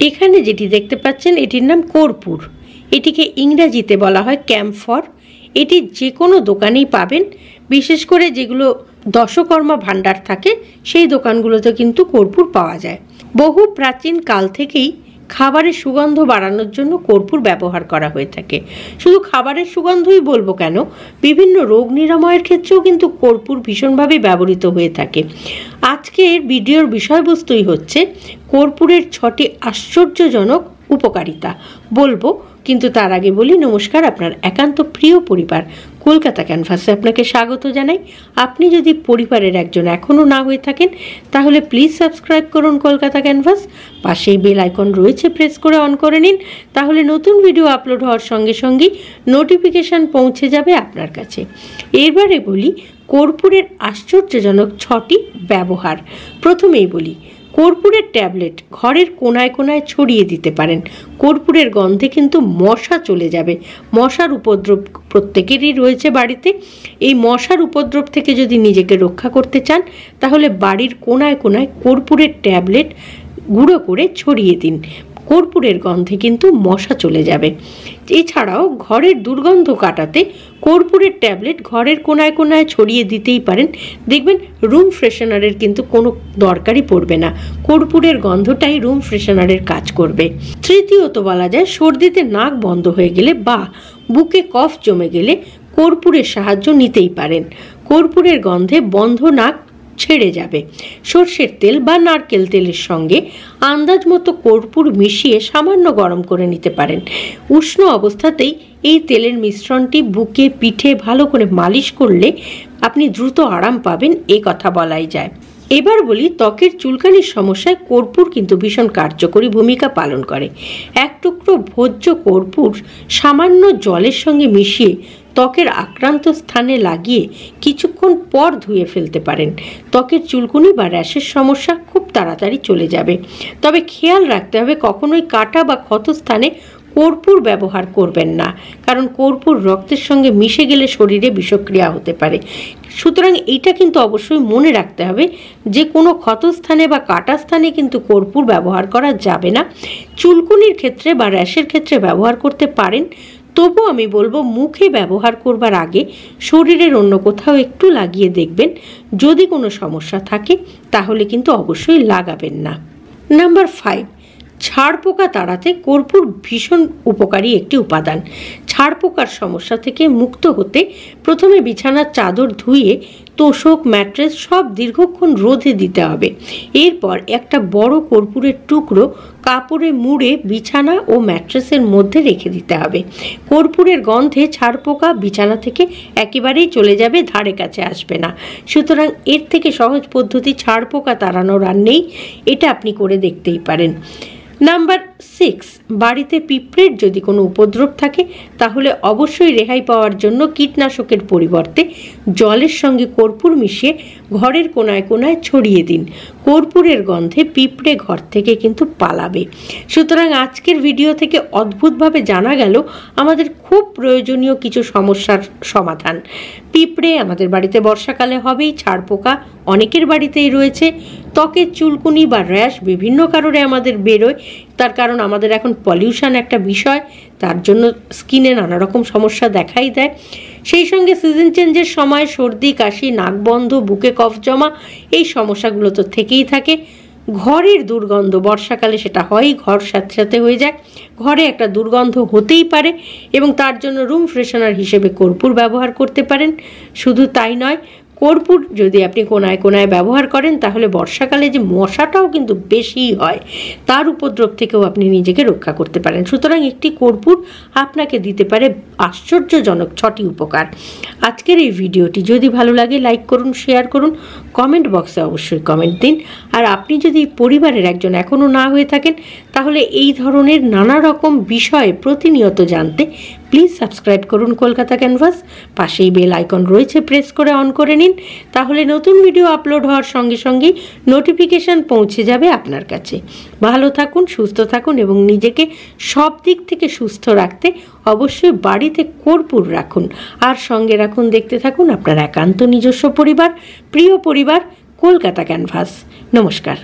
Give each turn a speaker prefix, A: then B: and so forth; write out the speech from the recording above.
A: এখানে যেটি দেখতে পাচ্ছেন, এটির নাম কর্পূর। এটিকে ইংরাজিতে বলা হয় ক্যাম্পফর এটি যে কোনো দোকানেই পাবেন। বিশেষ করে যেগুলো দশকর্মা ভাণ্ডার থাকে, সেই দোকানগুলোতে কিন্তু কর্পূর পাওয়া যায়। বহু প্রাচীন কাল থেকেই খাবারের সুগন্ধ বাড়ানোর জন্য কর্পূর ব্যবহার করা হয়ে থাকে। শুধু খাবারের সুগন্ধই বলব কেন, বিভিন্ন রোগ নিরাময়ের ক্ষেত্রেও কিন্তু কর্পূর ভীষণভাবে ব্যবহৃত হয়ে থাকে। আজকের ভিডিওর বিষয়বস্তুই হচ্ছে কর্পূরের ছটি আশ্চর্যজনক উপকারিতা। বলব, কিন্তু তার আগে বলি নমস্কার আপনার একান্ত প্রিয় পরিবার। কলকাতা ক্যানভাসে আপনাকে স্বাগত জানাই। আপনি যদি পরিবারের একজন এখনও না হয়ে থাকেন, তাহলে প্লিজ সাবস্ক্রাইব করুন কলকাতা ক্যানভাস। পাশেই বেল আইকন রয়েছে, প্রেস করে অন করে নিন। তাহলে নতুন ভিডিও আপলোড হওয়ার সঙ্গে সঙ্গেই নোটিফিকেশান পৌঁছে যাবে আপনার কাছে। এবারে বলি, কর্পূরের আশ্চর্যজনক ছটি ব্যবহার। প্রথমেই বলি কর্পূরের ট্যাবলেট ঘরের কোনায় কোনায় ছড়িয়ে দিতে পারেন। কর্পূরের গন্ধে কিন্তু মশা চলে যাবে। মশার উপদ্রব প্রত্যেকেরই রয়েছে বাড়িতে। এই মশার উপদ্রব থেকে যদি নিজেকে রক্ষা করতে চান, তাহলে বাড়ির কোনায় কোনায় কর্পূরের ট্যাবলেট গুঁড়ো করে ছড়িয়ে দিন। কর্পূরের গন্ধে কিন্তু মশা চলে যাবে। এছাড়াও ঘরের দুর্গন্ধ কাটাতে কর্পূরের ট্যাবলেট ঘরের কোনায় কোনায় ছড়িয়ে দিতেই পারেন। দেখবেন রুম ফ্রেশনারের কিন্তু কোনো দরকারই পড়বে না। কর্পূরের গন্ধটাই রুম ফ্রেশনারের কাজ করবে। তৃতীয়ত বলা যায়, সর্দিতে নাক বন্ধ হয়ে গেলে বা বুকে কফ জমে গেলে কর্পূরের সাহায্য নিতেই পারেন। কর্পূরের গন্ধে বন্ধ নাক ছেড়ে যাবে। সর্ষের তেল বা নারকেল তেলের সঙ্গে আন্দাজ মতো কর্পূর মিশিয়ে সামান্য গরম করে নিতে পারেন। উষ্ণ অবস্থাতেই এই তেলের মিশ্রণটি বুকে, পিঠে ভালো করে মালিশ করলে আপনি দ্রুত আরাম পাবেন, এ কথা বলাই যায়। এবার বলি ত্বকের চুলকানির সমস্যায় কর্পূর কিন্তু ভীষণ কার্যকরী ভূমিকা পালন করে। এক টুকরো ভোজ্য কর্পূর সামান্য জলের সঙ্গে মিশিয়ে ত্বকের আক্রান্ত স্থানে লাগিয়ে কিছুক্ষণ পর ধুয়ে ফেলতে পারেন। ত্বকের চুলকুনি বা র্যাশের সমস্যা খুব তাড়াতাড়ি চলে যাবে। তবে খেয়াল রাখতে হবে কখনোই কাটা বা ক্ষত স্থানে কর্পূর ব্যবহার করবেন না, কারণ কর্পূর রক্তের সঙ্গে মিশে গেলে শরীরে বিষক্রিয়া হতে পারে। সুতরাং এইটা কিন্তু অবশ্যই মনে রাখতে হবে যে কোনো ক্ষতস্থানে বা কাটা স্থানে কিন্তু কর্পূর ব্যবহার করা যাবে না। চুলকুনির ক্ষেত্রে বা র্যাশের ক্ষেত্রে ব্যবহার করতে পারেন। তবু আমি বলব মুখে ব্যবহার করবার আগে শরীরের অন্য কোথাও একটু লাগিয়ে দেখবেন। যদি কোনো সমস্যা থাকে, তাহলে কিন্তু অবশ্যই লাগাবেন না। নাম্বার ফাইভ ছাড় পোকা তাড়াতে কর্পূর ভীষণ উপকারী একটি উপাদান। ছাড় পোকার সমস্যা থেকে মুক্ত হতে প্রথমে বিছানার চাদর ধুয়ে তোষক, ম্যাট্রেস সব দীর্ঘক্ষণ রোদে দিতে হবে। এরপর একটা বড় কর্পূরের টুকরো কাপড়ে মুড়ে বিছানা ও ম্যাট্রেসের মধ্যে রেখে দিতে হবে। কর্পূরের গন্ধে ছাড় পোকা বিছানা থেকে একেবারেই চলে যাবে, ধারে কাছে আসবে না। সুতরাং এর থেকে সহজ পদ্ধতি ছাড় পোকা তাড়ানোর আর নেই, এটা আপনি করে দেখতেই পারেন। নাম্বার সিক্স বাড়িতে পিঁপড়ের যদি কোনো উপদ্রব থাকে, তাহলে অবশ্যই রেহাই পাওয়ার জন্য কীটনাশকের পরিবর্তে জলের সঙ্গে কর্পূর মিশিয়ে ঘরের কোনায় কোনায় ছড়িয়ে দিন। কর্পূরের গন্ধে পিঁপড়ে ঘর থেকে কিন্তু পালাবে। সুতরাং আজকের ভিডিও থেকে অদ্ভুতভাবে জানা গেল আমাদের খুব প্রয়োজনীয় কিছু সমস্যার সমাধান। পিঁপড়ে আমাদের বাড়িতে বর্ষাকালে হবেই, ছাড় পোকা অনেকের বাড়িতেই রয়েছে। ত্বকের চুলকুনি বা র্যাশ বিভিন্ন কারণে আমাদের বেরোয়। তার কারণ আমাদের এখন পলিউশন একটা বিষয়, তার জন্য স্কিনে নানা রকম সমস্যা দেখাই দেয়। সেই সঙ্গে সিজন চেঞ্জের সময় সর্দি, কাশি, নাক বন্ধ, বুকে কফ জমা, এই সমস্যাগুলো তো থেকেই থাকে। ঘরের দুর্গন্ধ। বর্ষাকালে সেটা হয়, ঘর সাথে সাথে হয়ে যায়। ঘরে একটা দুর্গন্ধ হতেই পারে এবং তার জন্য রুম ফ্রেশনার হিসেবে কর্পূর ব্যবহার করতে পারেন। শুধু তাই নয় কর্পূর যদি আপনি কোনায় কোনায় ব্যবহার করেন, তাহলে বর্ষাকালে যে মশাটাও কিন্তু বেশিই হয়, তার উপদ্রব থেকেও আপনি নিজেকে রক্ষা করতে পারেন। সুতরাং একটি কর্পূর আপনাকে দিতে পারে আশ্চর্যজনক ছটি উপকার। আজকের এই ভিডিওটি যদি ভালো লাগে, লাইক করুন, শেয়ার করুন, কমেন্ট বক্সে অবশ্যই কমেন্ট দিন। আর আপনি যদি পরিবারের একজন এখনও না হয়ে থাকেন, তাহলে এই ধরনের নানা রকম বিষয়ে প্রতিনিয়ত জানতে প্লিজ সাবস্ক্রাইব করুন কলকাতা ক্যানভাস। পাশেই বেল আইকন রয়েছে, প্রেস করে অন করে নিন। তাহলে নতুন ভিডিও আপলোড হওয়ার সঙ্গে সঙ্গেই নোটিফিকেশান পৌঁছে যাবে আপনার কাছে। ভালো থাকুন, সুস্থ থাকুন এবং নিজেকে সব দিক থেকে সুস্থ রাখতে অবশ্যই বাড়িতে কর্পূর রাখুন। আর সঙ্গে রাখুন, দেখতে থাকুন আপনার একান্ত নিজস্ব পরিবার, প্রিয় পরিবার, কলকাতা ক্যানভাস। নমস্কার।